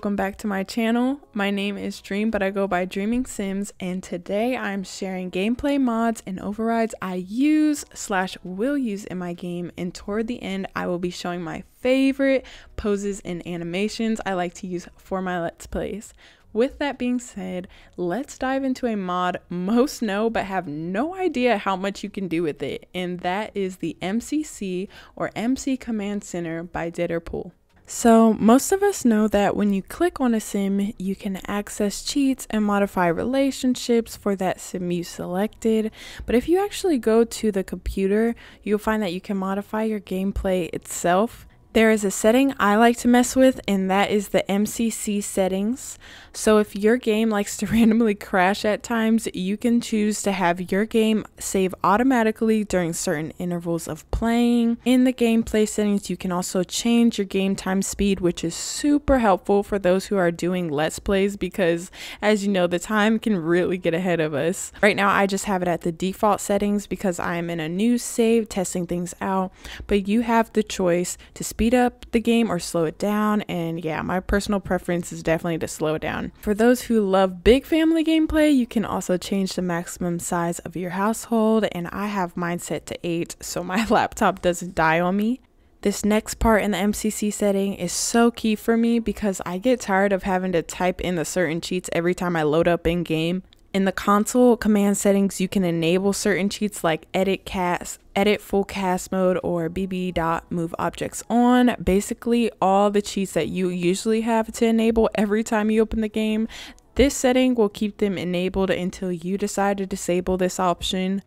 Welcome back to my channel. My name is Jream, but I go by Jreamin Sims, and today I'm sharing gameplay mods and overrides I use slash will use in my game. And toward the end, I will be showing my favorite poses and animations I like to use for my Let's Plays. With that being said, let's dive into a mod most know but have no idea how much you can do with it, and that is the MCC or MC Command Center by Deaderpool. So, most of us know that when you click on a sim, you can access cheats and modify relationships for that sim you selected. But if you actually go to the computer, you'll find that you can modify your gameplay itself. There is a setting I like to mess with, and that is the MCC settings. So, if your game likes to randomly crash at times, you can choose to have your game save automatically during certain intervals of playing. In the gameplay settings, you can also change your game time speed, which is super helpful for those who are doing Let's Plays because, as you know, the time can really get ahead of us. Right now, I just have it at the default settings because I am in a new save testing things out, but you have the choice to speed speed up the game or slow it down. And yeah, my personal preference is definitely to slow it down. For those who love big family gameplay, you can also change the maximum size of your household. And I have mine set to 8 so my laptop doesn't die on me. This next part in the MCC setting is so key for me because I get tired of having to type in the certain cheats every time I load up in game. In the console command settings, you can enable certain cheats like edit cast, edit full cast mode, or BB dot move objects on. Basically, all the cheats that you usually have to enable every time you open the game. This setting will keep them enabled until you decide to disable this option.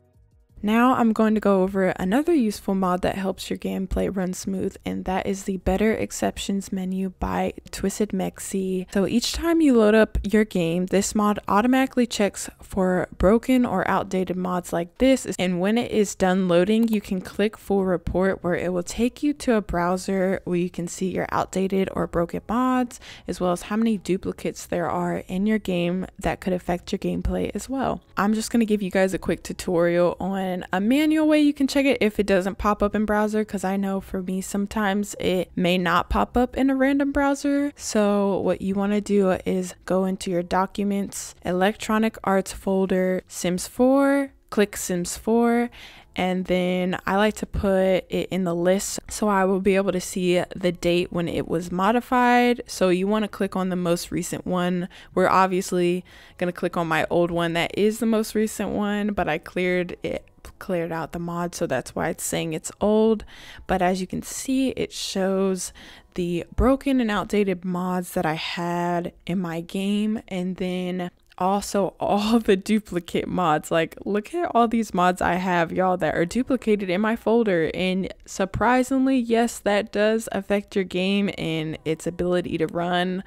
Now I'm going to go over another useful mod that helps your gameplay run smooth and that is the Better Exceptions menu by Twisted Mexi. So each time you load up your game, this mod automatically checks for broken or outdated mods like this and when it is done loading you can click full report where it will take you to a browser where you can see your outdated or broken mods as well as how many duplicates there are in your game that could affect your gameplay as well. I'm just going to give you guys a quick tutorial on a manual way you can check it if it doesn't pop up in browser because I know for me sometimes it may not pop up in a random browser. So what you want to do is go into your documents, electronic arts folder, Sims 4, click Sims 4 and then I like to put it in the list so I will be able to see the date when it was modified. So you want to click on the most recent one. We're obviously going to click on my old one that is the most recent one, but I cleared it cleared out the mod so that's why it's saying it's old but as you can see it shows the broken and outdated mods that I had in my game and then also all the duplicate mods. Like look at all these mods i have y'all that are duplicated in my folder. And surprisingly yes that does affect your game and its ability to run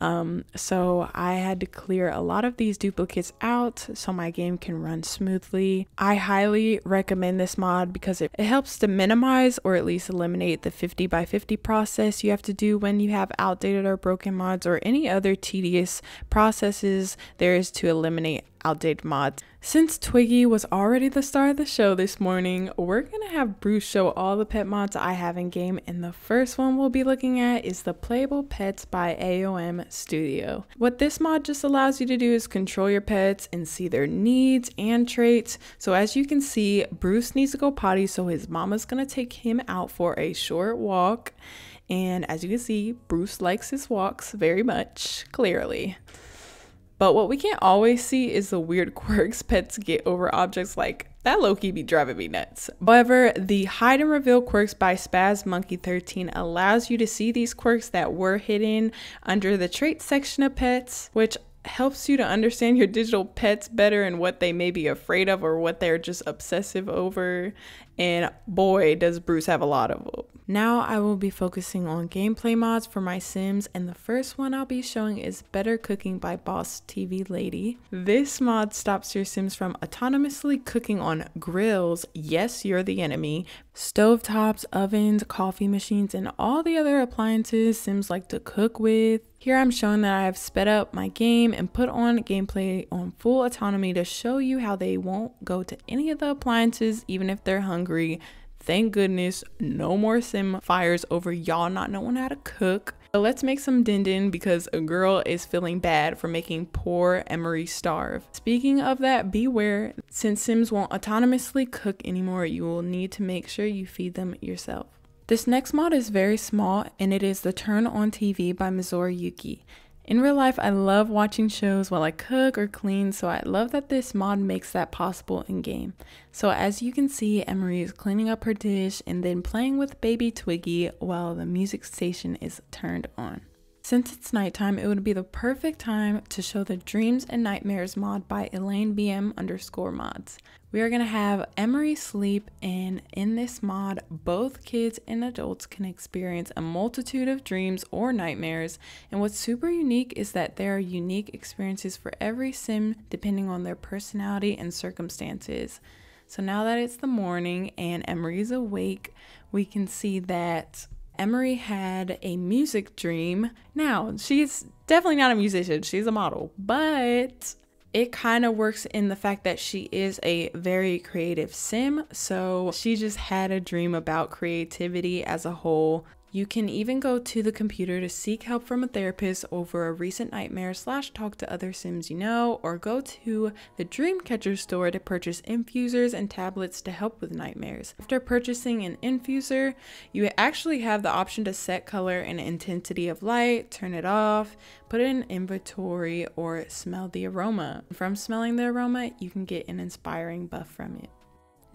um, so I had to clear a lot of these duplicates out so my game can run smoothly. I highly recommend this mod because it, it helps to minimize or at least eliminate the 50 by 50 process you have to do when you have outdated or broken mods or any other tedious processes there is to eliminate outdated mods. Since Twiggy was already the star of the show this morning, we're gonna have Bruce show all the pet mods I have in game, and the first one we'll be looking at is the Playable Pets by AOM Studio. What this mod just allows you to do is control your pets and see their needs and traits. So as you can see, Bruce needs to go potty, so his mama's gonna take him out for a short walk. And as you can see, Bruce likes his walks very much, clearly. But what we can't always see is the weird quirks pets get over objects like that Loki be driving me nuts. However, the hide and reveal quirks by Spaz Monkey 13 allows you to see these quirks that were hidden under the traits section of pets, which helps you to understand your digital pets better and what they may be afraid of or what they're just obsessive over. And boy, does Bruce have a lot of them. Now I will be focusing on gameplay mods for my Sims, and the first one I'll be showing is Better Cooking by Boss TV Lady. This mod stops your Sims from autonomously cooking on grills, yes, you're the enemy, stovetops, ovens, coffee machines, and all the other appliances Sims like to cook with. Here I'm showing that I have sped up my game and put on gameplay on full autonomy to show you how they won't go to any of the appliances even if they're hungry. Thank goodness, no more sim fires over y'all not knowing how to cook. But let's make some din din because a girl is feeling bad for making poor Emery starve. Speaking of that, beware. Since Sims won't autonomously cook anymore, you will need to make sure you feed them yourself. This next mod is very small and it is the Turn on TV by Mizore Yuki. In real life, I love watching shows while I cook or clean, so I love that this mod makes that possible in game. So as you can see, Emery is cleaning up her dish and then playing with baby Twiggy while the music station is turned on. Since it's nighttime, it would be the perfect time to show the Dreams and Nightmares mod by Elaine BM underscore mods. We are going to have Emery sleep, and in this mod, both kids and adults can experience a multitude of dreams or nightmares. And what's super unique is that there are unique experiences for every sim depending on their personality and circumstances. So now that it's the morning and Emery's awake, we can see that Emery had a music dream. Now, she's definitely not a musician, she's a model, but it kind of works in the fact that she is a very creative sim. So she just had a dream about creativity as a whole. You can even go to the computer to seek help from a therapist over a recent nightmare slash talk to other Sims you know, or go to the Dreamcatcher store to purchase infusers and tablets to help with nightmares. After purchasing an infuser, you actually have the option to set color and intensity of light, turn it off, put it in inventory, or smell the aroma. From smelling the aroma, you can get an inspiring buff from it.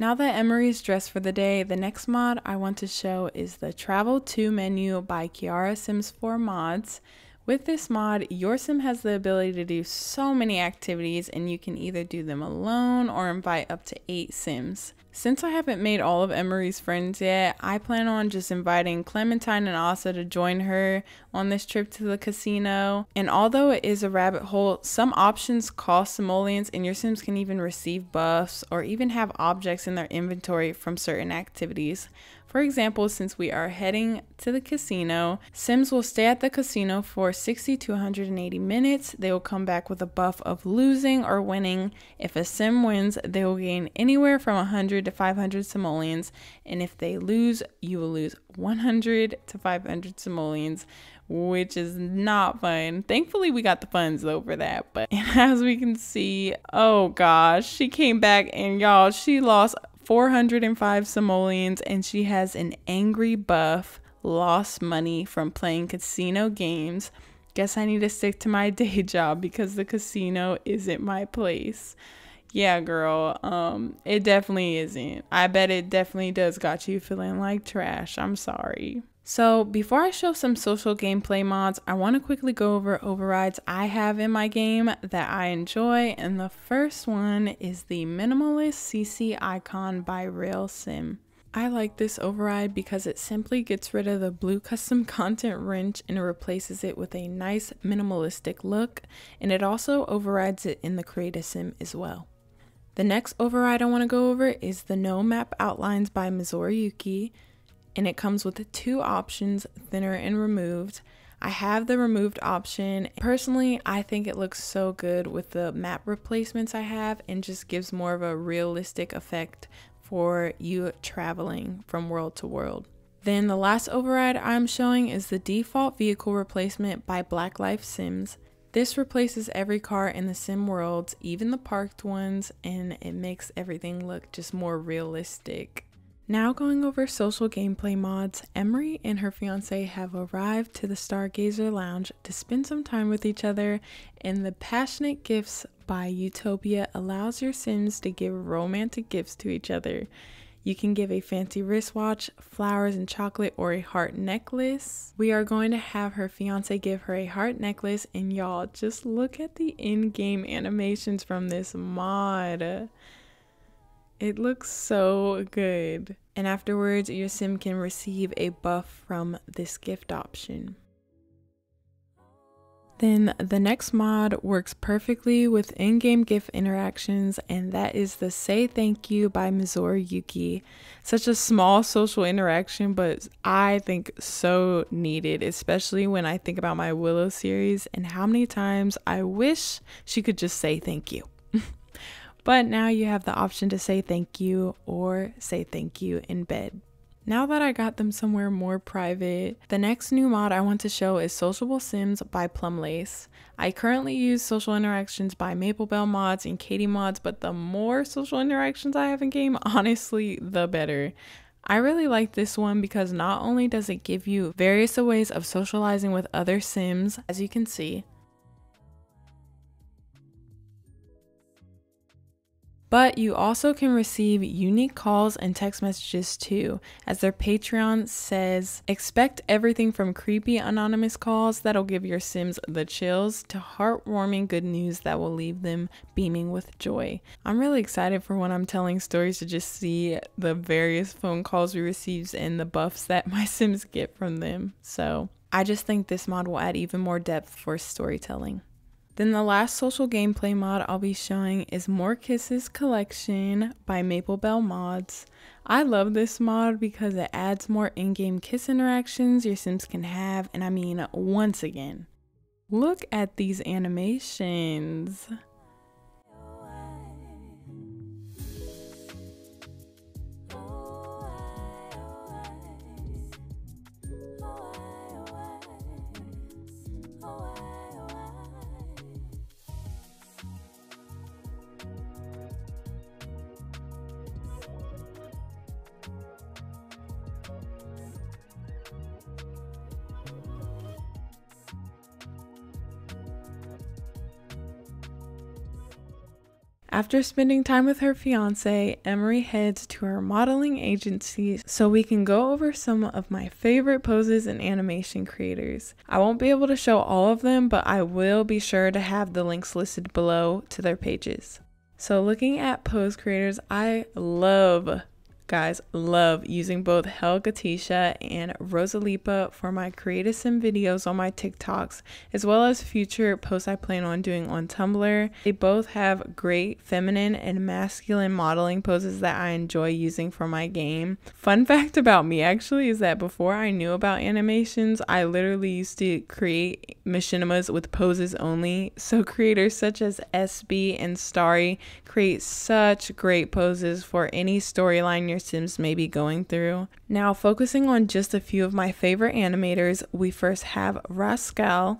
Now that Emery is dressed for the day, the next mod I want to show is the Travel To menu by Kiara Sims 4 Mods. With this mod, your sim has the ability to do so many activities and you can either do them alone or invite up to 8 sims. Since I haven't made all of Emery's friends yet, I plan on just inviting Clementine and Asa to join her on this trip to the casino. And although it is a rabbit hole, some options cost simoleons and your Sims can even receive buffs or even have objects in their inventory from certain activities. For example, since we are heading to the casino, Sims will stay at the casino for 60 to 180 minutes. They will come back with a buff of losing or winning. If a Sim wins, they will gain anywhere from 100 to 500 simoleons, and if they lose, you will lose 100 to 500 simoleons, which is not fun. Thankfully, we got the funds though for that. But as we can see, oh gosh, she came back and y'all, she lost 405 simoleons, and she has an angry buff, lost money from playing casino games. Guess I need to stick to my day job because the casino isn't my place. Yeah, girl, um, it definitely isn't. I bet it definitely does got you feeling like trash. I'm sorry. So before I show some social gameplay mods, I want to quickly go over overrides I have in my game that I enjoy. And the first one is the Minimalist CC Icon by RailSim. I like this override because it simply gets rid of the blue custom content wrench and replaces it with a nice minimalistic look. And it also overrides it in the Create a Sim as well. The next override I want to go over is the No Map Outlines by Mizore Yuki and it comes with two options thinner and removed. I have the removed option. Personally, I think it looks so good with the map replacements I have and just gives more of a realistic effect for you traveling from world to world. Then the last override I'm showing is the default vehicle replacement by Black Life Sims. This replaces every car in the sim worlds, even the parked ones, and it makes everything look just more realistic. Now going over social gameplay mods, Emery and her fiance have arrived to the Stargazer Lounge to spend some time with each other, and the Passionate Gifts by Utopia allows your Sims to give romantic gifts to each other. You can give a fancy wristwatch, flowers and chocolate, or a heart necklace. We are going to have her fiance give her a heart necklace, and y'all just look at the in game animations from this mod. It looks so good. And afterwards, your sim can receive a buff from this gift option. Then the next mod works perfectly with in-game gift interactions and that is the Say Thank You by Mizore Yuki. Such a small social interaction but I think so needed especially when I think about my Willow series and how many times I wish she could just say thank you. But now you have the option to say thank you or say thank you in bed. Now that I got them somewhere more private, the next new mod I want to show is Sociable Sims by Plumlace. I currently use Social Interactions by Maplebell Mods and Katie Mods, but the more social interactions I have in game, honestly, the better. I really like this one because not only does it give you various ways of socializing with other Sims, as you can see, But you also can receive unique calls and text messages too, as their Patreon says expect everything from creepy anonymous calls that'll give your Sims the chills to heartwarming good news that will leave them beaming with joy. I'm really excited for when I'm telling stories to just see the various phone calls we receive and the buffs that my Sims get from them. So I just think this mod will add even more depth for storytelling. Then the last social gameplay mod I'll be showing is More Kisses Collection by Maplebell Mods. I love this mod because it adds more in-game kiss interactions your Sims can have and I mean once again. Look at these animations. After spending time with her fiance, Emery heads to her modeling agency so we can go over some of my favorite poses and animation creators. I won't be able to show all of them, but I will be sure to have the links listed below to their pages. So, looking at pose creators, I love guys love using both Helgatisha and Rosalipa for my creative sim videos on my TikToks, as well as future posts I plan on doing on Tumblr. They both have great feminine and masculine modeling poses that I enjoy using for my game. Fun fact about me actually is that before I knew about animations, I literally used to create machinimas with poses only. So creators such as SB and Starry create such great poses for any storyline you're Sims may be going through. Now, focusing on just a few of my favorite animators, we first have Rascal.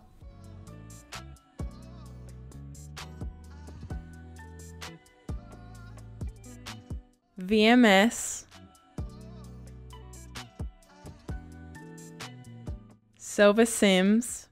VMS. Silva Sims.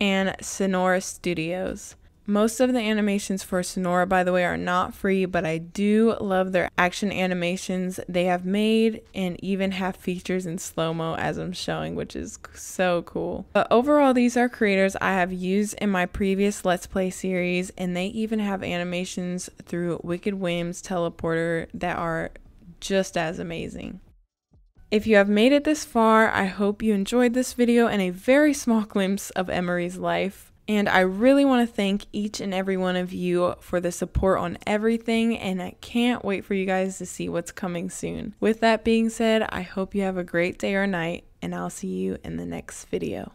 And Sonora Studios. Most of the animations for Sonora, by the way, are not free, but I do love their action animations they have made and even have features in slow mo as I'm showing, which is so cool. But overall, these are creators I have used in my previous Let's Play series, and they even have animations through Wicked Whims Teleporter that are just as amazing. If you have made it this far, I hope you enjoyed this video and a very small glimpse of Emery's life. And I really want to thank each and every one of you for the support on everything. And I can't wait for you guys to see what's coming soon. With that being said, I hope you have a great day or night, and I'll see you in the next video.